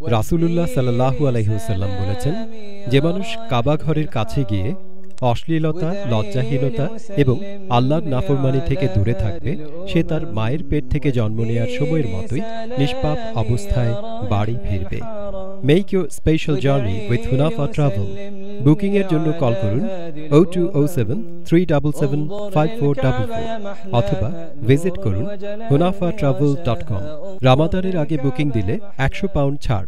রাসুলুল্লাহ সাল্লাহু আলহিহসাল্লাম বলেছেন, যে মানুষ কাবা ঘরের কাছে গিয়ে অশ্লীলতা, লজ্জাহীনতা এবং আল্লাহর নাফরমানি থেকে দূরে থাকবে, সে তার মায়ের পেট থেকে জন্ম নেওয়ার সময়ের মতোই নিষ্পাপ অবস্থায় বাড়ি ফিরবে। Make your special journey with Hunafa travel বুকিংয়ের জন্য কল করুন ও টু ও seven three double seven five four double four অথবা ভিজিট করুন হুনাফা ট্রাভেল ডট কম রামাদানের আগে বুকিং দিলে একশো পাউন্ড ছাড়।